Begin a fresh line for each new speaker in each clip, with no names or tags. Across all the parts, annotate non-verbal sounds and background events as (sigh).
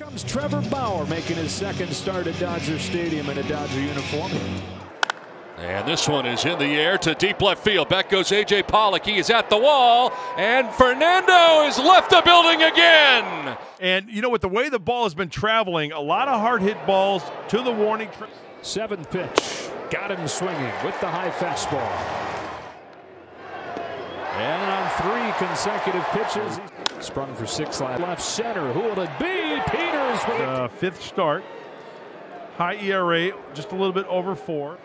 comes Trevor Bauer making his second start at Dodger Stadium in a Dodger uniform.
And this one is in the air to deep left field. Back goes A.J. Pollock. He is at the wall. And Fernando has left the building again.
And you know, with the way the ball has been traveling, a lot of hard hit balls to the warning.
Seventh pitch. Got him swinging with the high fastball. And on three consecutive pitches, he sprung for six left center. Who will it be? Peters with
uh, fifth start. High ERA, just a little bit over four.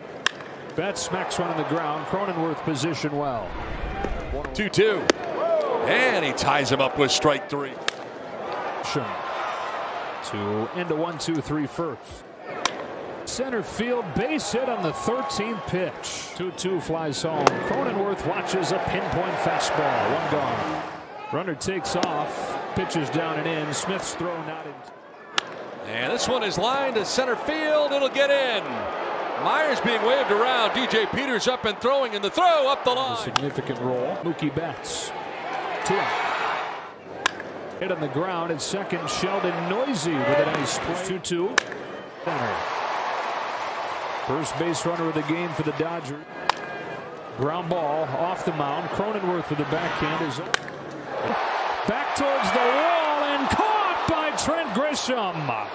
Betts smacks one on the ground. Cronenworth position well.
2 2. And he ties him up with strike three.
To into one, two, three first. Center field base hit on the 13th pitch. 2 2 flies home. Cronenworth watches a pinpoint fastball. One gone. Runner takes off. Pitches down and in. Smith's throw not in.
And this one is lined to center field. It'll get in. Myers being waved around. DJ Peters up and throwing in the throw up the line.
A significant roll. Mookie Betts. Two out. Hit on the ground at second. Sheldon Neuse with a nice play. 2 2. First base runner of the game for the Dodgers. Ground ball off the mound. Cronenworth with the backhand is back towards the wall and caught by Trent Grisham.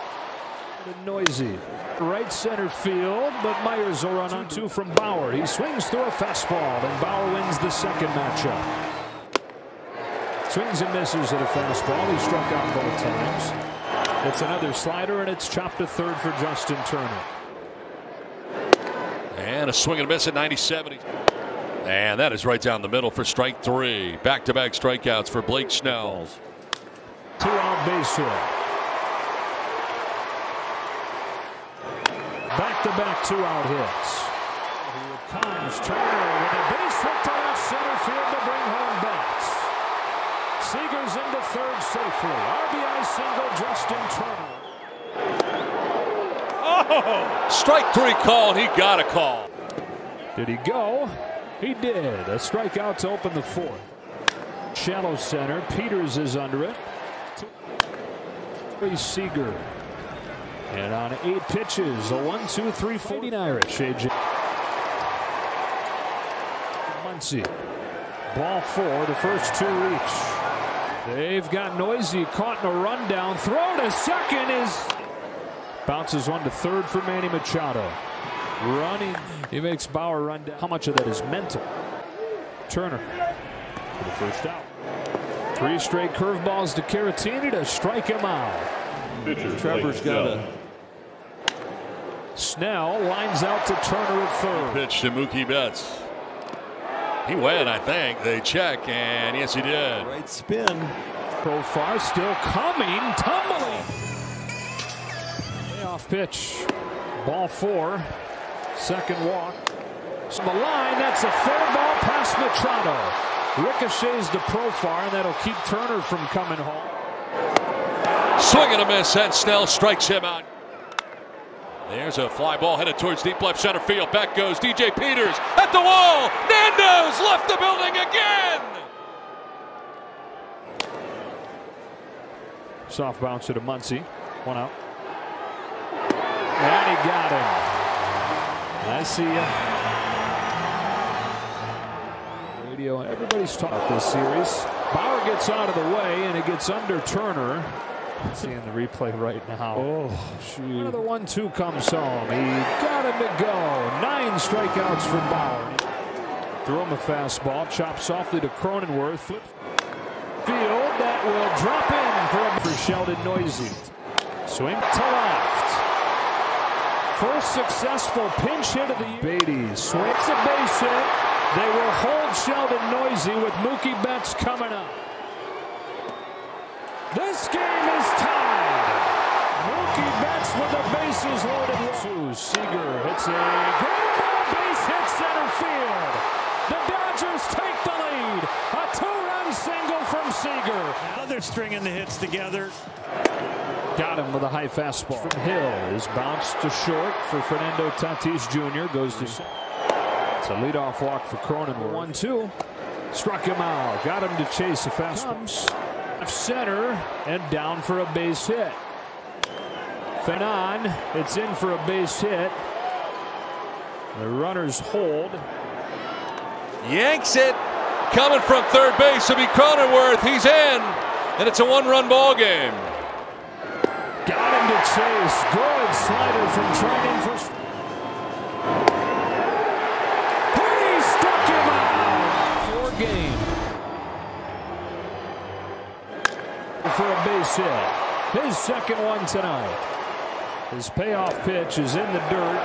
Neuse. Right center field, but Myers will run on two from Bauer. He swings through a fastball, and Bauer wins the second matchup. Swings and misses at a fastball. He struck out both times. It's another slider, and it's chopped to third for Justin Turner.
And a swing and a miss at 97. And that is right down the middle for strike three. Back to back strikeouts for Blake Snell.
Two out base hit. Back to back two out hits. Here comes Turner with a base hit to left center field to bring home Betts. Seager's into third safely. RBI single Justin Turner.
Oh! Strike three called. he got a call.
Did he go? He did. A strikeout to open the fourth. Shallow center. Peters is under it. Seager. And on eight pitches, a one, two, three, fighting Irish. AJ. Muncy. Ball four, the first two reach. They've got Neuse caught in a rundown. Throw to second is bounces one to third for Manny Machado. Running, he makes Bauer run down. How much of that is mental? Turner for the first out. Three straight curveballs to Caratini to strike him out.
Trevor's got a
Snell lines out to Turner at third.
Pitch to Mookie Betts. He went, I think. They check, and yes, he did.
right spin.
Profar still coming, tumbling. Payoff pitch. Ball four. Second walk. On the line, that's a fair ball past Machado. Ricochets to Profar, and that'll keep Turner from coming home.
Swing and a miss, and Snell strikes him out. There's a fly ball headed towards deep left center field. Back goes DJ Peters at the wall. Nando's left the building again.
Soft bounce to Muncy. One out. And he got him. I see you. Radio. Everybody's talking this series. Bauer gets out of the way and it gets under Turner. Seeing the replay right now.
Oh, shoot.
Another one two comes home. He got him to go. Nine strikeouts for Bauer. Throw him a fastball. Chop softly to Cronenworth. Field. That will drop in for, for Sheldon Neuse. Swing to left. First successful pinch hit of the year. Beaty swings a base hit. They will hold Sheldon Neuse with Mookie Betts coming up. This game is tied. Mookie Betts with the bases loaded. Two. Seager hits a ground ball base hit center field. The Dodgers take the lead. A two-run single from Seager.
Now they're stringing the hits together.
Got him with a high fastball. From Hill is bounced to short for Fernando Tatis Jr. Goes to. It's a leadoff walk for Cronenworth. One two. Struck him out. Got him to chase a fastball. Comes left center and down for a base hit. Fanon, it's in for a base hit. The runners hold.
Yanks it. Coming from third base will be Cronenworth. He's in. And it's a one-run ball game.
Got him to chase. Good slider from Treinen for. Game. For a base hit. His second one tonight. His payoff pitch is in the dirt.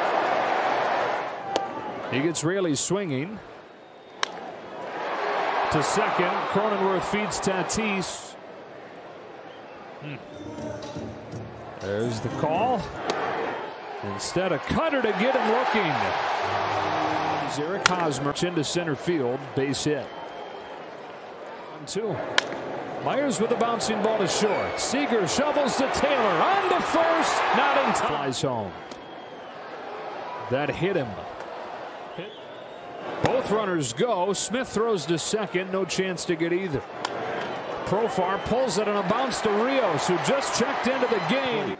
He gets really swinging. To second. Cronenworth feeds Tatis. Hmm. There's the call. Instead of Cutter to get him looking. Eric Hosmer into center field. Base hit. One, two. Myers with a bouncing ball to short. Seager shovels to Taylor. On to first. Not in time. Flies home. That hit him. Both runners go. Smith throws to second. No chance to get either. Profar pulls it on a bounce to Rios, who just checked into the game.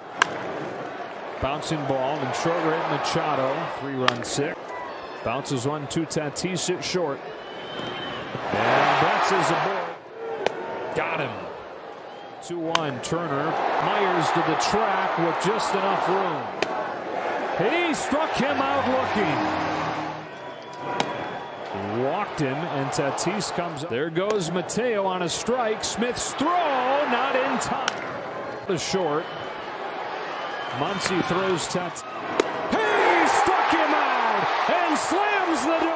Bouncing ball and short right Machado. Three run six. Bounces one, two Tatis at short. And that's his aboard. Got him. 2 1 Turner. Myers to the track with just enough room. He struck him out looking. Walked him, and Tatis comes. There goes Mateo on a strike. Smith's throw, not in time. The short. Muncy throws Tatis. He struck him out and slams the door.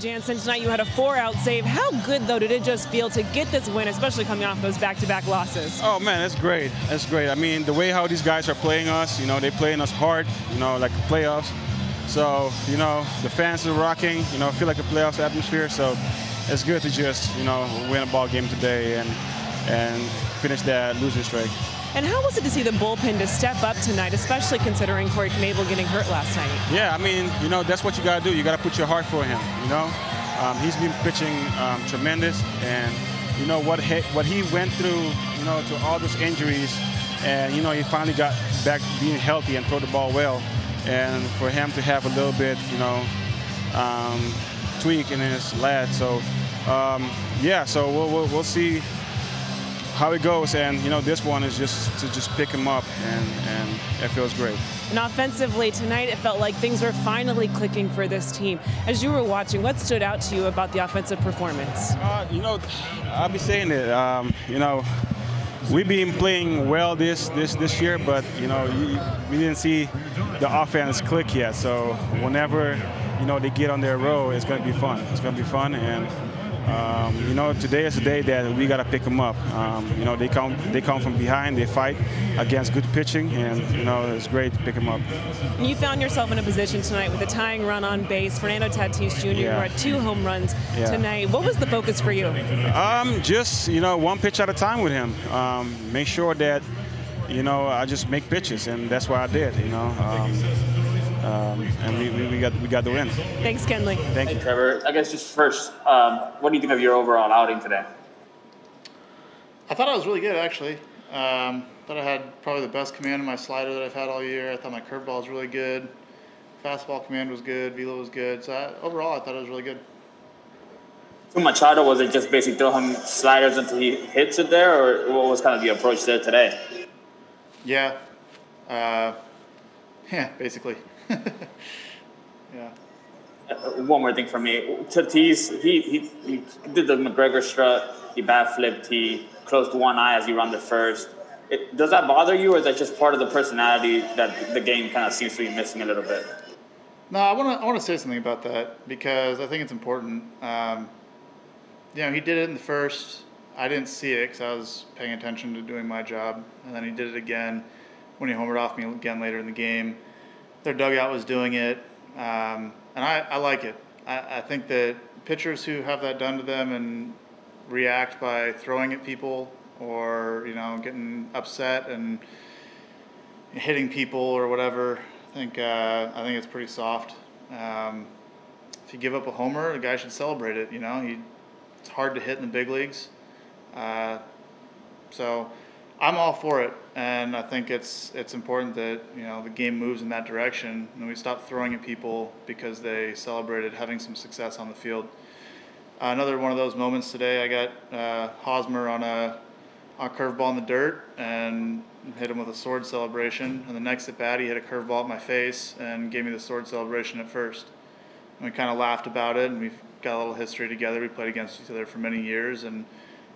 Jansen, tonight you had a four-out save. How good, though, did it just feel to get this win, especially coming off those back-to-back losses?
Oh man, that's great. That's great. I mean, the way how these guys are playing us, you know, they're playing us hard, you know, like playoffs. So, you know, the fans are rocking. You know, I feel like a playoffs atmosphere. So, it's good to just, you know, win a ball game today and and finish that losing streak.
And how was it to see the bullpen to step up tonight, especially considering Corey Knebel getting hurt last night?
Yeah, I mean, you know, that's what you got to do. You got to put your heart for him. You know, um, he's been pitching um, tremendous, and you know what he, what he went through. You know, to all those injuries, and you know he finally got back being healthy and throw the ball well. And for him to have a little bit, you know, um, tweak in his lat. So um, yeah, so we'll, we'll, we'll see how it goes. And you know, this one is just to just pick him up, and and it feels great.
And offensively tonight, it felt like things were finally clicking for this team. As you were watching, what stood out to you about the offensive performance?
Uh, you know, I'll be saying it. Um, you know, we've been playing well this this this year, but you know, you, we didn't see the offense click yet. So whenever you know they get on their row, it's going to be fun. It's going to be fun, and um, you know, today is the day that we got to pick them up. Um, you know, they come they come from behind, they fight against good pitching, and you know, it's great to pick them up.
You found yourself in a position tonight with a tying run on base. Fernando Tatis Jr.
Yeah.
who had two home runs
Yeah.
tonight. What was the focus for you?
Um, just you know, one pitch at a time with him. Um, make sure that you know I just make pitches, and that's what I did. You know, um, and we, we, we got we got the win.
Thanks, Kenley.
Thank you.
Trevor, I guess just first, um, what do you think of your overall outing today?
I thought I was really good actually. Um, thought I had probably the best command of my slider that I've had all year. I thought my curveball was really good. Fastball command was good. Velo was good. So I, overall, I thought it was really good.
To Machado, was it just basically throw him sliders until he hits it there, or what was kind of the approach there today?
Yeah. Uh, (laughs) yeah, basically. Yeah.
Uh, one more thing for me. Tatis, he, he, he did the McGregor strut, he bat flipped, he closed one eye as he run the first. It, does that bother you, or is that just part of the personality that the game kind of seems to be missing a little bit?
No, I want to I want to say something about that because I think it's important. Um, you know, he did it in the first. I didn't see it because I was paying attention to doing my job, and then he did it again when he homered off me again later in the game. Their dugout was doing it, um, and I, I like it. I, I think that pitchers who have that done to them and react by throwing at people or you know getting upset and hitting people or whatever I think uh, I think it's pretty soft. Um, if you give up a homer, a guy should celebrate it. You know, he it's hard to hit in the big leagues. Uh, so I'm all for it, and I think it's it's important that you know the game moves in that direction, and we stop throwing at people because they celebrated having some success on the field. Uh, another one of those moments today, I got uh, Hosmer on a a curveball in the dirt and hit him with a sword celebration. And the next at bat, he hit a curveball at my face and gave me the sword celebration at first. And we kind of laughed about it, and we've got a little history together. We played against each other for many years, and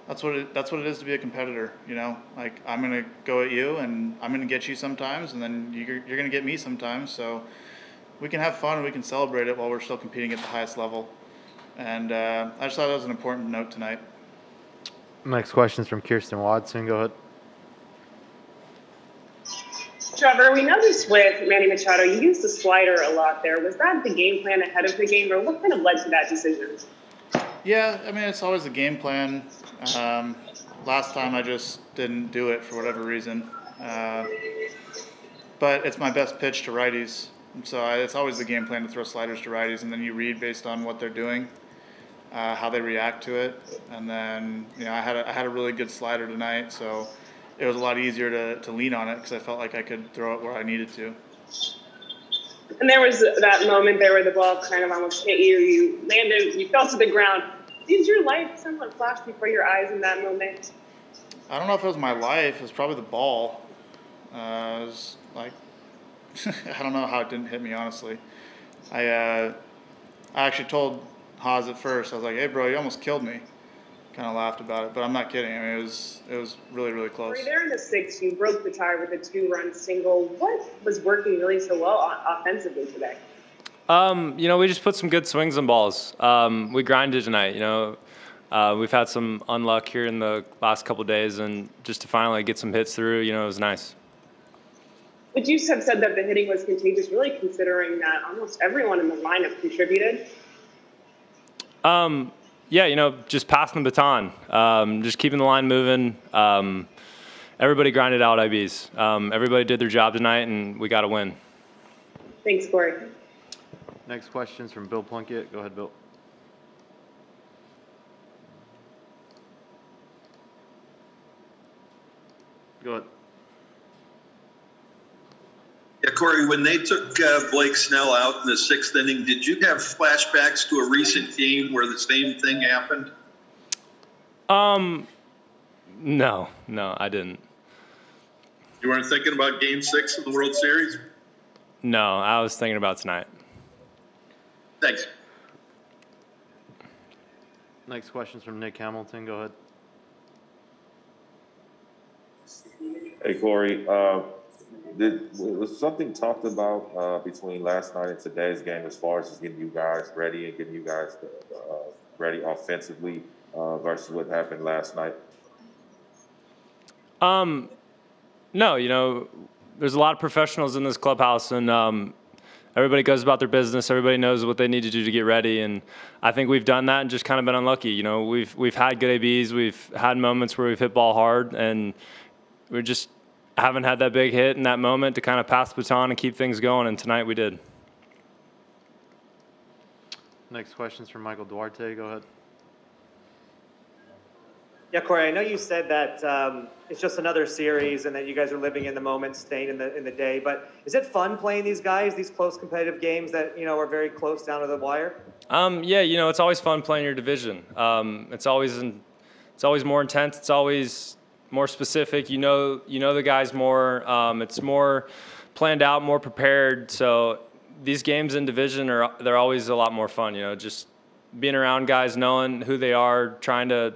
that's what it, that's what it is to be a competitor. You know, like I'm gonna go at you, and I'm gonna get you sometimes, and then you're you're gonna get me sometimes. So we can have fun and we can celebrate it while we're still competing at the highest level. And uh, I just thought that was an important note tonight.
Next question is from Kirsten Watson. Go ahead.
Trevor, we noticed with Manny Machado, you used the slider a lot there. Was that the game plan ahead of the game, or what kind of led to that decision?
Yeah, I mean, it's always a game plan. Um, last time I just didn't do it for whatever reason. Uh, but it's my best pitch to righties. So I, it's always the game plan to throw sliders to righties, and then you read based on what they're doing, uh, how they react to it. And then, you know, I had a, I had a really good slider tonight, so it was a lot easier to, to lean on it because I felt like I could throw it where I needed to.
And there was that moment there where the ball kind of almost hit you. You landed, you fell to the ground. Did your life somewhat flash before your eyes in that moment?
I don't know if it was my life. It was probably the ball. Uh, it was like, (laughs) I don't know how it didn't hit me, honestly. I, uh, I actually told Haas at first, I was like, hey, bro, you almost killed me kind of laughed about it, but I'm not kidding. I mean, it was it was really really close.
Right there in the sixth, you broke the tie with a two-run single. What was working really so well offensively today?
Um, you know, we just put some good swings and balls. Um, we grinded tonight. You know, uh, we've had some unluck here in the last couple days, and just to finally get some hits through, you know, it was nice.
Would you have said that the hitting was contagious, really considering that almost everyone in the lineup contributed?
Um, yeah, you know, just passing the baton, um, just keeping the line moving. Um, everybody grinded out IBs. Um, everybody did their job tonight, and we got to win.
Thanks, Corey.
Next question is from Bill Plunkett. Go ahead, Bill. Go ahead.
Yeah, Corey, when they took uh, Blake Snell out in the sixth inning, did you have flashbacks to a recent game where the same thing happened?
Um, no, no, I didn't.
You weren't thinking about Game Six of the World Series?
No, I was thinking about tonight.
Thanks.
Next question is from Nick Hamilton. Go ahead.
Hey, Corey. Uh, did was something talked about uh, between last night and today's game as far as just getting you guys ready and getting you guys uh, ready offensively uh, versus what happened last night?
Um, no, you know, there's a lot of professionals in this clubhouse, and um, everybody goes about their business. Everybody knows what they need to do to get ready, and I think we've done that and just kind of been unlucky. You know, we've we've had good ABs, we've had moments where we've hit ball hard, and we're just haven't had that big hit in that moment to kind of pass the baton and keep things going, and tonight we did.
Next question is from Michael Duarte. Go ahead.
Yeah, Corey, I know you said that um, it's just another series and that you guys are living in the moment, staying in the in the day. But is it fun playing these guys, these close competitive games that you know are very close down to the wire?
Um, yeah, you know, it's always fun playing your division. Um, it's always in, it's always more intense. It's always more specific. You know, you know the guys more. Um, it's more planned out, more prepared. So these games in division are they're always a lot more fun. You know, just being around guys, knowing who they are, trying to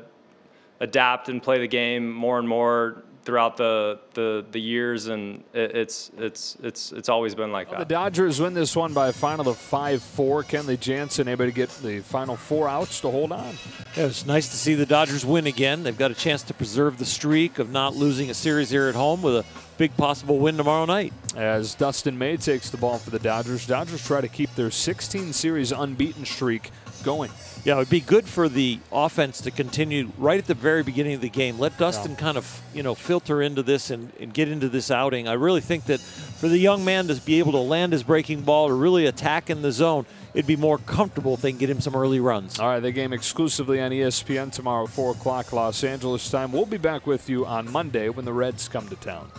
adapt and play the game more and more throughout the the, the years, and it, it's it's it's it's always been like
well,
that.
The Dodgers win this one by a final of five four. Kenley Jansen able to get the final four outs to hold on.
Yeah, it's nice to see the Dodgers win again. They've got a chance to preserve the streak of not losing a series here at home with a big possible win tomorrow night.
As Dustin May takes the ball for the Dodgers, Dodgers try to keep their 16 series unbeaten streak going.
Yeah, it would be good for the offense to continue right at the very beginning of the game. Let Dustin kind of, you know, filter into this and, and get into this outing. I really think that for the young man to be able to land his breaking ball, to really attack in the zone, it'd be more comfortable if they can get him some early runs.
All right, the game exclusively on ESPN tomorrow, 4 o'clock Los Angeles time. We'll be back with you on Monday when the Reds come to town.